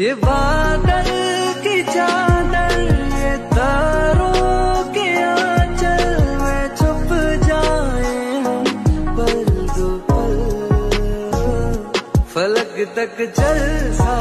ये बादल की चादर, ये तारों के आंचल में छुप जाए हम पल दो पल। फलक तक चल सा